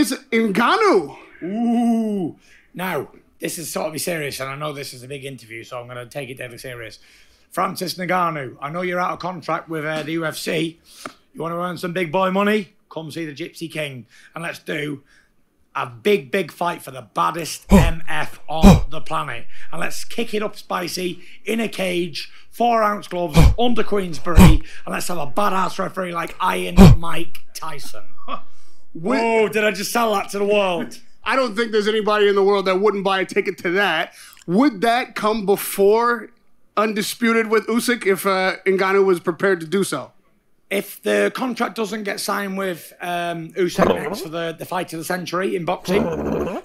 is. Ooh. Now, this is sort of serious, and I know this is a big interview, so I'm going to take it deadly serious. Francis Ngannou, I know you're out of contract with uh, the UFC. You want to earn some big boy money? Come see the Gypsy King, and let's do a big, big fight for the baddest MF on the planet. And let's kick it up spicy in a cage, four ounce gloves under Queensberry, and let's have a badass referee like Iron Mike Tyson. Whoa, did I just sell that to the world? I don't think there's anybody in the world that wouldn't buy a ticket to that. Would that come before undisputed with Usyk if uh, Ngannou was prepared to do so? If the contract doesn't get signed with um, Usyk next for the, the fight of the century in boxing,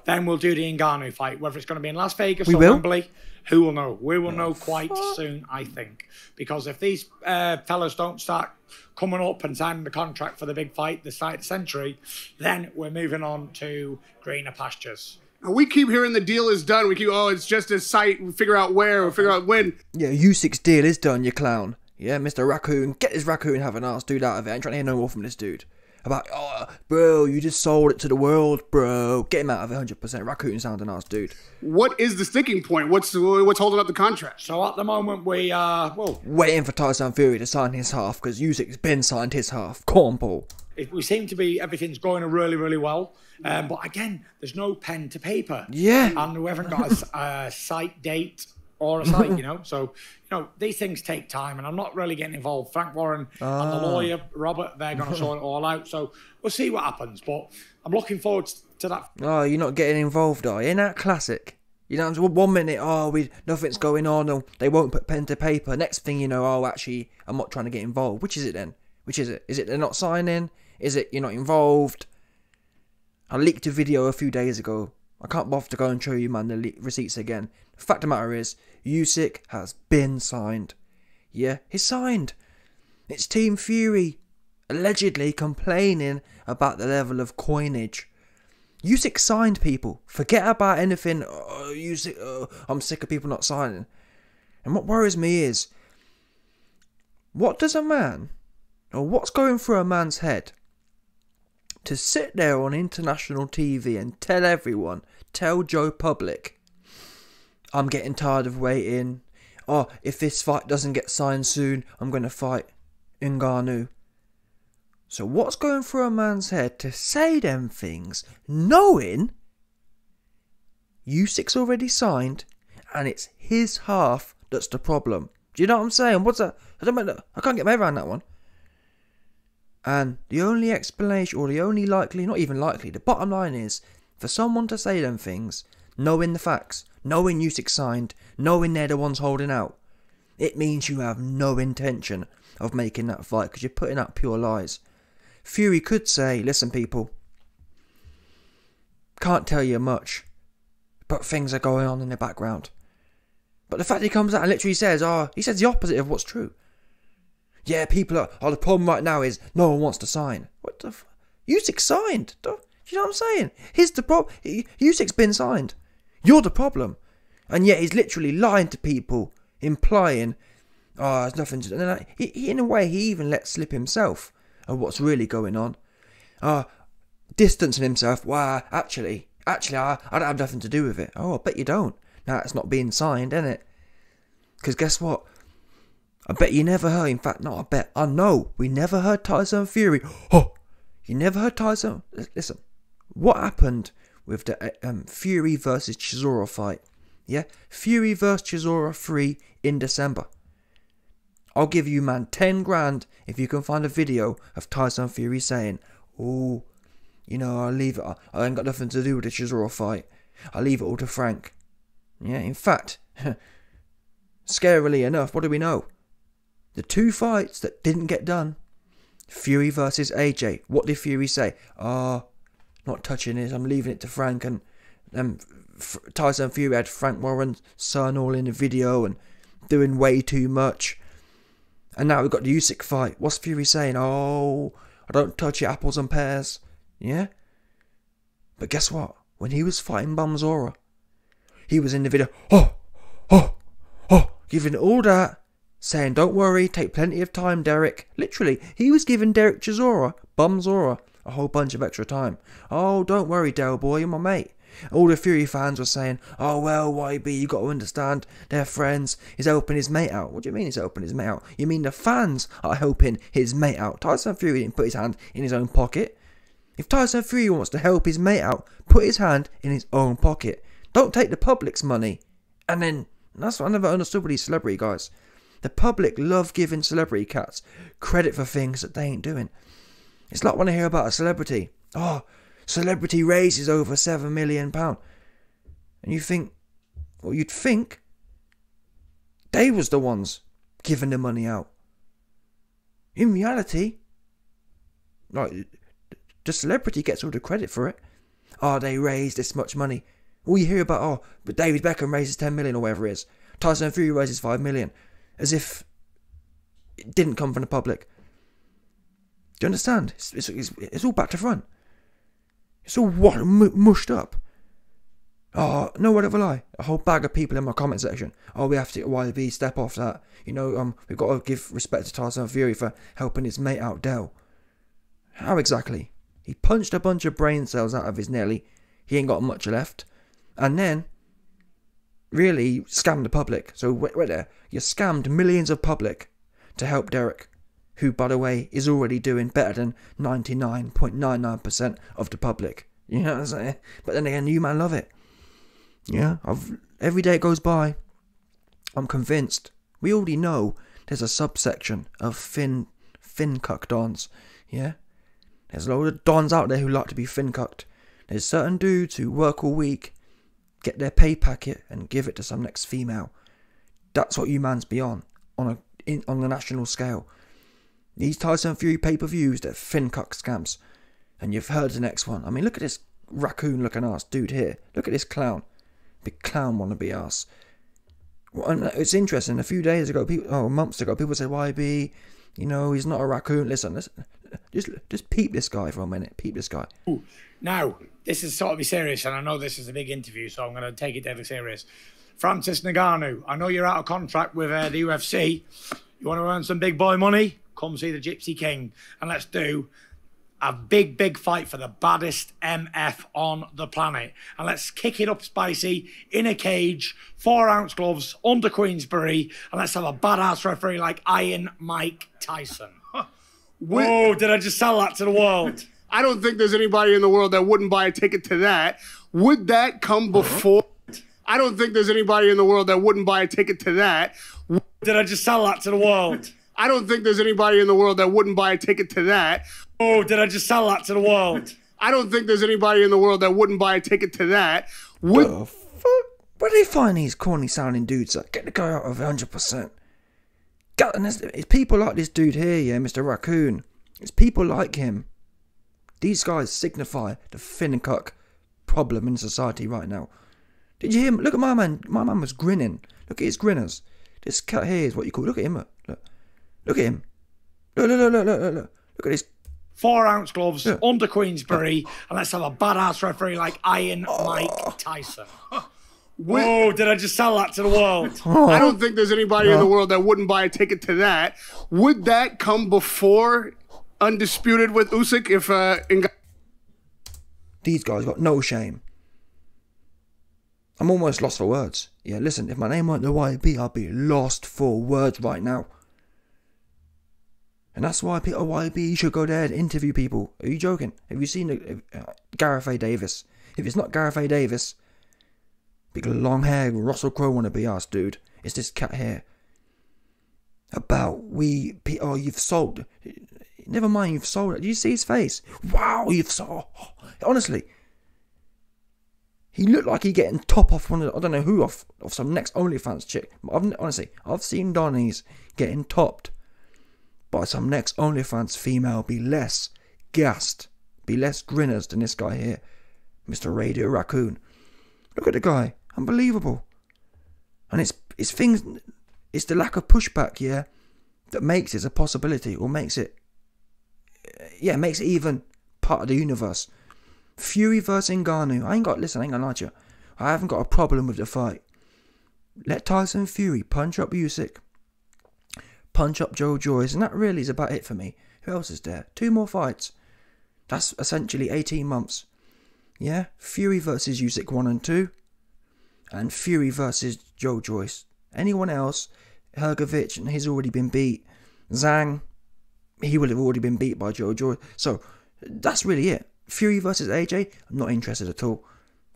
then we'll do the Ngannou fight. Whether it's going to be in Las Vegas or will? Wembley, who will know? We will know quite soon, I think. Because if these uh, fellas don't start coming up and signing the contract for the big fight, the fight of the century, then we're moving on to greener pastures. We keep hearing the deal is done. We keep, oh, it's just a site. We figure out where, we figure out when. Yeah, Usyk's deal is done, you clown. Yeah, Mr. Raccoon, get this raccoon have an ass dude out of it. I ain't trying to hear no more from this dude. About, oh, bro, you just sold it to the world, bro. Get him out of it 100%. Raccoon sound an ass dude. What is the sticking point? What's what's holding up the contract? So at the moment, we are, well, Waiting for Tyson Fury to sign his half, because Usyk's been signed his half. Come on, Paul. it, we seem to be, everything's going really, really well. Um, but again, there's no pen to paper. Yeah. And we haven't got a site date or a site, you know. So, you know, these things take time, and I'm not really getting involved. Frank Warren and Ah. the lawyer, Robert, they're going to sort it all out. So we'll see what happens. But I'm looking forward to that. Oh, you're not getting involved, are you? Ain't that classic? You know, one minute, oh, we nothing's going on, or they won't put pen to paper. Next thing you know, oh, actually, I'm not trying to get involved. Which is it then? Which is it? Is it they're not signing? Is it you're not involved? I leaked a video a few days ago. I can't bother to go and show you, my receipts again. The fact of the matter is, Usyk has been signed. Yeah, he's signed. It's Team Fury, allegedly complaining about the level of coinage. Usyk signed people. Forget about anything. Oh, Usyk, oh, I'm sick of people not signing. And what worries me is, what does a man, or what's going through a man's head, to sit there on international TV and tell everyone, tell Joe Public, I'm getting tired of waiting. Oh, if this fight doesn't get signed soon, I'm going to fight Ngannou. So what's going through a man's head to say them things, knowing Usyk's already signed, and it's his half that's the problem? Do you know what I'm saying? What's that? I don't know. I can't get my head around that one. And the only explanation, or the only likely, not even likely, the bottom line is for someone to say them things, knowing the facts, knowing Usyk signed, knowing they're the ones holding out, it means you have no intention of making that fight because you're putting out pure lies. Fury could say, listen, people, can't tell you much, but things are going on in the background. But the fact he comes out and literally says, oh, he says the opposite of what's true. Yeah, people are, oh, the problem right now is no one wants to sign. What the f- Usyk signed. Do you know what I'm saying? He's the problem. Usyk's been signed. You're the problem. And yet he's literally lying to people, implying, oh, there's nothing to do. And he, he, in a way, he even let slip himself of what's really going on. Ah, distancing himself. Wow, actually, actually, I, I don't have nothing to do with it. Oh, I bet you don't. Now it's not being signed, is it? Because guess what? I bet you never heard. In fact, not I bet. I know we never heard Tyson Fury. Oh, you never heard Tyson. Listen, what happened with the uh, um, Fury versus Chisora fight? Yeah, Fury versus Chisora three in December. I'll give you man ten grand if you can find a video of Tyson Fury saying, "Oh, you know, I'll leave it. I ain't got nothing to do with the Chisora fight. I leave it all to Frank." Yeah, in fact, scarily enough, what do we know? The two fights that didn't get done. Fury versus AJ. What did Fury say? Ah, not touching it. I'm leaving it to Frank. And um, F- Tyson Fury had Frank Warren's son all in the video and doing way too much. And now we've got the Usyk fight. What's Fury saying? Oh, I don't touch your apples and pears. Yeah? But guess what? When he was fighting Bumzora, he was in the video. Oh, oh, oh, giving all that saying, Don't worry, take plenty of time, Derek. Literally, he was giving Derek Chisora, Bum Zora, a whole bunch of extra time. Oh, don't worry, Del Boy, you're my mate. All the Fury fans were saying, "Oh well, YB, you got to understand, they're friends. He's helping his mate out." What do you mean he's helping his mate out? You mean the fans are helping his mate out? Tyson Fury didn't put his hand in his own pocket. If Tyson Fury wants to help his mate out, put his hand in his own pocket. Don't take the public's money. And then that's what I never understood with these celebrity guys. The public love giving celebrity cats credit for things that they ain't doing. It's like when I hear about a celebrity. Oh, celebrity raises over seven million pound, and you think, well, you'd think they was the ones giving the money out. In reality, like the celebrity gets all the credit for it. Oh, they raised this much money. All you hear about, oh, but David Beckham raises 10 million or whatever it is. Tyson Fury raises 5 million. As if it didn't come from the public. Do you understand? It's, it's, it's, it's all back to front. It's all what, mushed up. Oh, no of a lie. A whole bag of people in my comment section. Oh, we have to YB step off that. You know, um, we've got to give respect to Tarzan Fury for helping his mate out, Dell. How exactly? He punched a bunch of brain cells out of his Nelly. He ain't got much left. And then, really, scammed the public. So, wait, wait there. You scammed millions of public to help Derek, who, by the way, is already doing better than 99.99% of the public. You know what I'm saying? But then again, you man love it. Yeah, I've, every day it goes by, I'm convinced. We already know there's a subsection of fin fin cuck dons. Yeah, there's a load of dons out there who like to be fin cucked. There's certain dudes who work all week, get their pay packet, and give it to some next female. That's what you mans be on, on a in, on the national scale. These Tyson Fury pay per views, they're fin scams. And you've heard the next one. I mean, look at this raccoon looking ass dude here. Look at this clown. Big clown wannabe ass. Well, and it's interesting. A few days ago, people, oh, months ago, people said, YB, you know, he's not a raccoon. Listen, listen just just peep this guy for a minute. Peep this guy. Now, this is sort of serious, and I know this is a big interview, so I'm going to take it deadly serious. Francis Ngannou, I know you're out of contract with uh, the UFC. You want to earn some big boy money? Come see the Gypsy King, and let's do a big, big fight for the baddest MF on the planet. And let's kick it up spicy in a cage, four ounce gloves under Queensberry, and let's have a badass referee like Iron Mike Tyson. Whoa, did I just sell that to the world? I don't think there's anybody in the world that wouldn't buy a ticket to that. Would that come uh-huh. before? I don't think there's anybody in the world that wouldn't buy a ticket to that. Did I just sell that to the world? I don't think there's anybody in the world that wouldn't buy a ticket to that. Oh, did I just sell that to the world? I don't think there's anybody in the world that wouldn't buy a ticket to that. Would The fuck? Where do they find these corny sounding dudes that get the guy out of 100%? God, and it's, it's people like this dude here, yeah, Mr. Raccoon. It's people like him. These guys signify the Fincock problem in society right now. Did you hear him? Look at my man. My man was grinning. Look at his grinners. This cut here is what you call. Look at him. Look. Look, look at him. Look, look, look, look, look, look. Look at his Four ounce gloves under Queensberry, and let's have a badass referee like Iron Mike Tyson. Whoa, did I just sell that to the world? I don't think there's anybody in the world that wouldn't buy a ticket to that. Would that come before undisputed with Usyk if uh Ngannou These guys got no shame. I'm almost lost for words. Yeah, listen, if my name weren't the YB, I'd be lost for words right now. And that's why Peter YB should go there and interview people. Are you joking? Have you seen the, uh, Gareth A. Davis? If it's not Gareth A. Davis, big long hair Russell Crowe wanna be asked, dude. It's this cat here. About we, Pe- oh, you've sold. Never mind, you've sold it. Do you see his face? Wow, you've sold. Honestly, he looked like he getting top off one of I don't know who off of some next OnlyFans chick. I've, honestly, I've seen Donnies getting topped by some next OnlyFans female be less gassed, be less grinners than this guy here, Mr. Radio Raccoon. Look at the guy, unbelievable. And it's it's things, it's the lack of pushback, yeah, that makes it a possibility or makes it, yeah, makes it even part of the universe. Fury versus Ngannou. I ain't got listen. I ain't gonna lie to you. I haven't got a problem with the fight. Let Tyson Fury punch up Usyk, punch up Joe Joyce, and that really is about it for me. Who else is there? Two more fights. That's essentially 18 months. Yeah? Fury versus Usyk 1 and 2. And Fury versus Joe Joyce. Anyone else, Hrgovic, and he's already been beat. Zhang, he would have already been beat by Joe Joyce. So that's really it. Fury versus AJ, I'm not interested at all.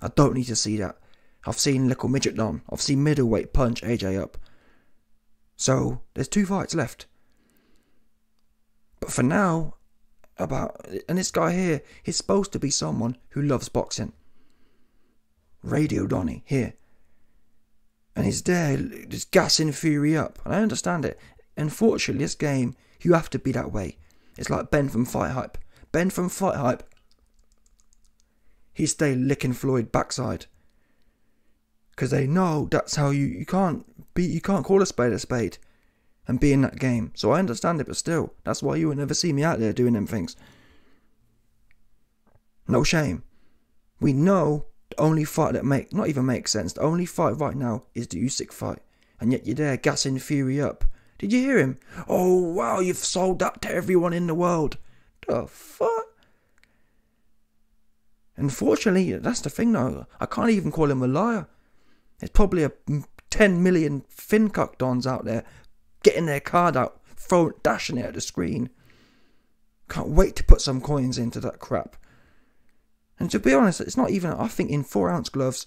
I don't need to see that. I've seen little midget Don. I've seen middleweight punch AJ up. So there's two fights left. But for now, about and this guy here, he's supposed to be someone who loves boxing. Radio Donny here. And he's there just gassing Fury up. And I understand it. Unfortunately, this game, you have to be that way. It's like Ben from Fight Hype. Ben from Fight Hype. He stay licking Floyd backside. Cause they know that's how you you can't be you can't call a spade a spade and be in that game. So I understand it, but still, that's why you would never see me out there doing them things. No shame. We know the only fight that make not even makes sense. The only fight right now is the Usyk fight, and yet you're there gassing Fury up. Did you hear him? Oh wow, you've sold that to everyone in the world. The fuck? Unfortunately, that's the thing though. I can't even call him a liar. It's probably a 10 million fincock dons out there getting their card out, throwing, dashing it at the screen. Can't wait to put some coins into that crap. And to be honest, it's not even, I think in four ounce gloves,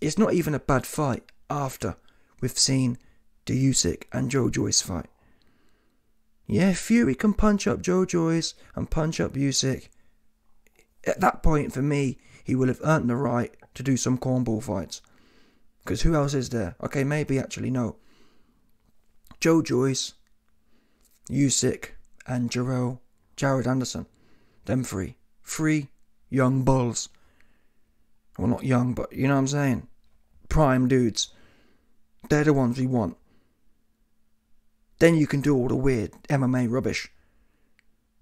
it's not even a bad fight after we've seen the Usyk and Joe Joyce fight. Yeah, Fury can punch up Joe Joyce and punch up Usyk. At that point, for me, he will have earned the right to do some cornball fights. Because who else is there? Okay, maybe actually no. Joe Joyce, Usyk, and Jarrell, Jared Anderson. Them three. Three young bulls. Well, not young, but you know what I'm saying? Prime dudes. They're the ones we want. Then you can do all the weird MMA rubbish.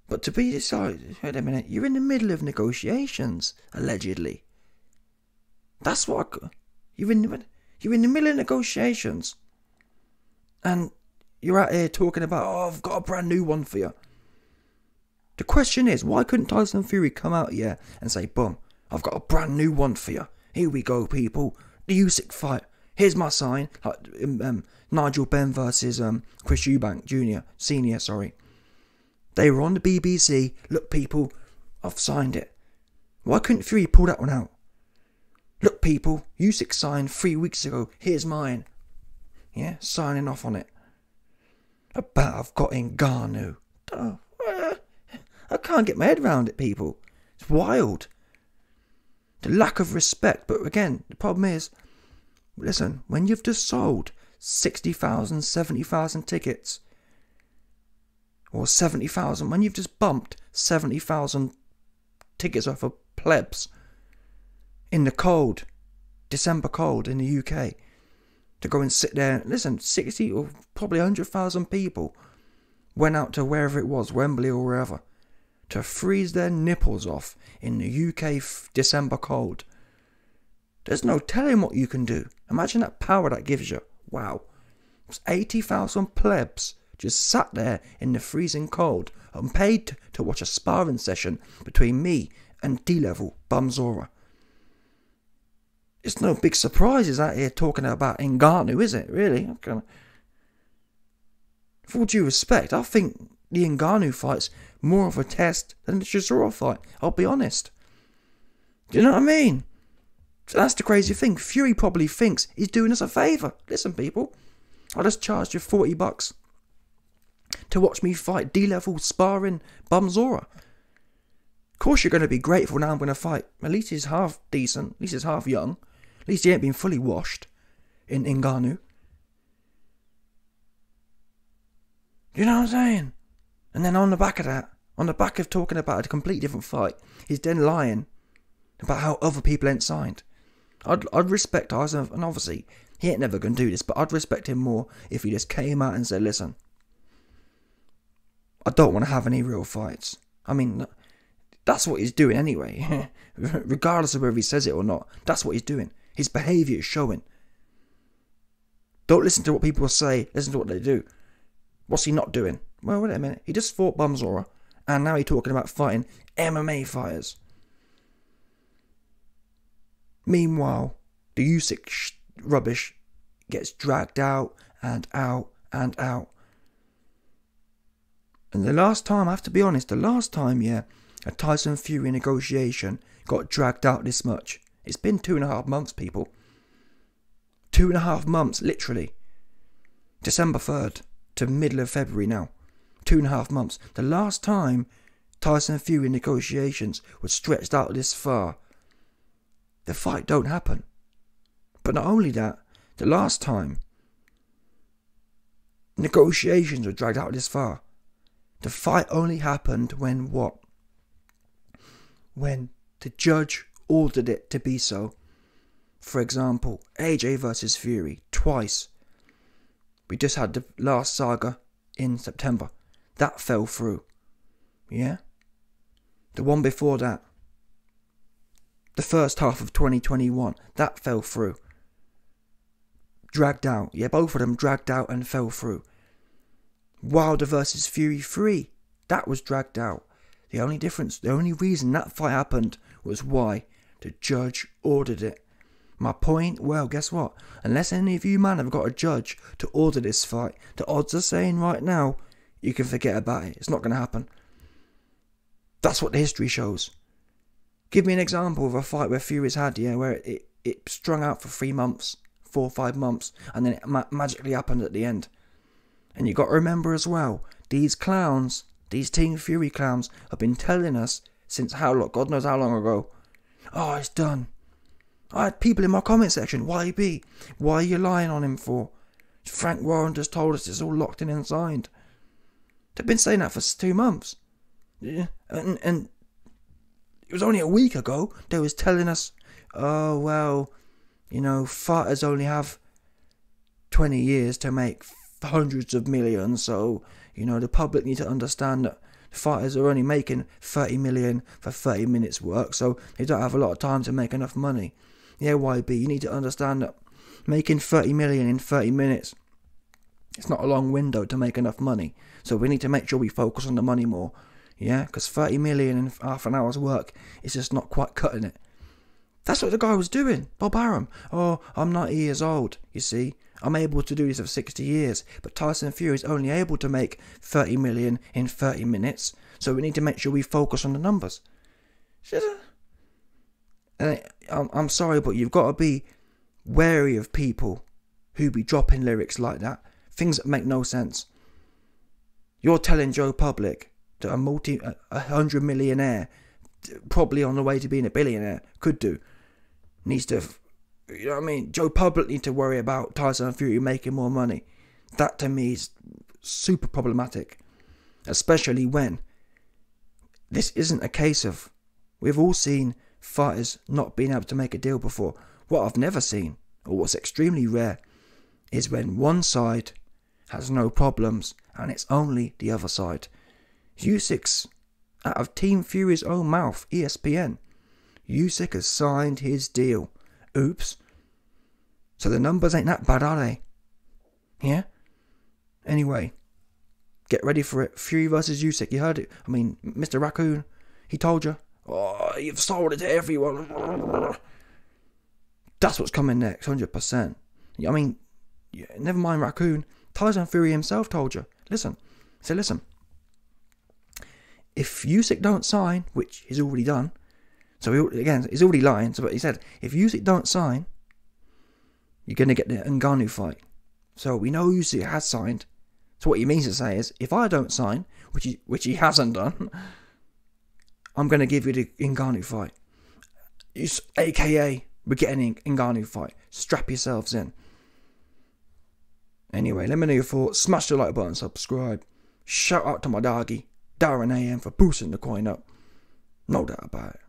But to be decided, wait a minute, you're in the middle of negotiations, allegedly. That's what I, you're in the, you're in the middle of negotiations. And you're out here talking about, oh, I've got a brand new one for you. The question is, why couldn't Tyson Fury come out here and say, boom, I've got a brand new one for you. Here we go, people. The Usyk fight. Here's my sign. Like um, um, Nigel Benn versus um, Chris Eubank Jr. Senior, sorry. They were on the BBC. Look, people, I've signed it. Why couldn't Fury pull that one out? Look, people, Usyk signed three weeks ago. Here's mine. Yeah, signing off on it. I bet I've got Ngannou. I can't get my head around it, people. It's wild. The lack of respect. But again, the problem is, listen, when you've just sold 60,000, 70,000 tickets, or 70,000, when you've just bumped 70,000 tickets off of plebs in the cold, December cold in the UK, to go and sit there. Listen, 60 or probably 100,000 people went out to wherever it was, Wembley or wherever, to freeze their nipples off in the UK December cold. There's no telling what you can do. Imagine that power that gives you. Wow. It's 80,000 plebs just sat there in the freezing cold and paid to, to watch a sparring session between me and D-level Bumzora. It's no big surprises out here talking about Ngannou, is it? Really? I'm. For all due respect, I think the Ngannou fight's more of a test than the Chisora fight. I'll be honest. Do you know what I mean? So that's the crazy thing. Fury probably thinks he's doing us a favour. Listen, people, I just charged you 40 bucks to watch me fight D-level sparring Bumzora. Of course you're going to be grateful now I'm going to fight. At least he's half decent. At least he's half young. At least he ain't been fully washed in Ngannou. You know what I'm saying? And then on the back of that, on the back of talking about a completely different fight, he's then lying about how other people ain't signed. I'd, I'd respect Tyson, and obviously he ain't never gonna do this, but I'd respect him more if he just came out and said, "Listen, I don't want to have any real fights." I mean, that's what he's doing anyway, regardless of whether he says it or not. That's what he's doing. His behaviour is showing. Don't listen to what people say. Listen to what they do. What's he not doing? Well, wait a minute. He just fought Bumzora, And now he's talking about fighting MMA fighters. Meanwhile, the Usyk sh- rubbish gets dragged out and out and out. And the last time, I have to be honest, the last time, yeah, a Tyson Fury negotiation got dragged out this much. It's been two and a half months, people. Two and a half months, literally. December 3rd to middle of February now. Two and a half months. The last time Tyson Fury negotiations were stretched out this far, the fight don't happen. But not only that, the last time negotiations were dragged out this far, the fight only happened when what? When the judge ordered it to be so. For example, AJ versus Fury, twice. We just had the last saga in September. That fell through. Yeah? The one before that. The first half of 2021. That fell through. Dragged out. Yeah, both of them dragged out and fell through. Wilder versus Fury 3. That was dragged out. The only difference, the only reason that fight happened was why the judge ordered it. My point, well, guess what? Unless any of you man have got a judge to order this fight, the odds are saying right now, you can forget about it. It's not going to happen. That's what the history shows. Give me an example of a fight where Fury's had, yeah, where it, it, it strung out for three months, four or five months, and then it ma- magically happened at the end. And you got to remember as well, these clowns, these Team Fury clowns, have been telling us since how long, God knows how long ago. Oh, it's done. I had people in my comment section, YB, why are you lying on him for? Frank Warren just told us it's all locked in and signed. They've been saying that for two months. Yeah, and, and it was only a week ago they was telling us, oh, well, you know, fighters only have 20 years to make hundreds of millions, so, you know, the public need to understand that fighters are only making 30 million for 30 minutes work, so they don't have a lot of time to make enough money. Yeah, YB, you need to understand that making 30 million in 30 minutes, it's not a long window to make enough money. So we need to make sure we focus on the money more. Yeah, because 30 million in half an hour's work is just not quite cutting it. That's what the guy was doing, Bob Arum. Oh, I'm 90 years old, you see. I'm able to do this for 60 years, but Tyson Fury is only able to make 30 million in 30 minutes, so we need to make sure we focus on the numbers. I'm, I'm sorry, but you've got to be wary of people who be dropping lyrics like that, things that make no sense. You're telling Joe Public that a multi, a hundred millionaire, probably on the way to being a billionaire, could do, needs to you know what I mean? Joe Public need to worry about Tyson Fury making more money. That to me is super problematic, especially when this isn't a case of we've all seen fighters not being able to make a deal before. What I've never seen, or what's extremely rare, is when one side has no problems and it's only the other side. Usyk, out of Team Fury's own mouth, ESPN, Usyk has signed his deal. Oops. So the numbers ain't that bad, are they? Yeah? Anyway, get ready for it. Fury versus Usyk. You heard it. I mean, Mr. Raccoon, he told you. Oh, you've sold it to everyone. That's what's coming next, 100%. I mean, yeah, never mind Raccoon. Tyson Fury himself told you. Listen. Said, listen. If Usyk don't sign, which he's already done, so he, again, he's already lying. So, but he said, if Usyk don't sign, you're going to get the Ngannou fight. So we know Usyk has signed. So what he means to say is, if I don't sign, which he, which he hasn't done, I'm going to give you the Ngannou fight. It's, AKA, we're getting an Ngannou fight. Strap yourselves in. Anyway, let me know your thoughts. Smash the like button, subscribe. Shout out to my doggy, Darren AM, for boosting the coin up. No doubt about it.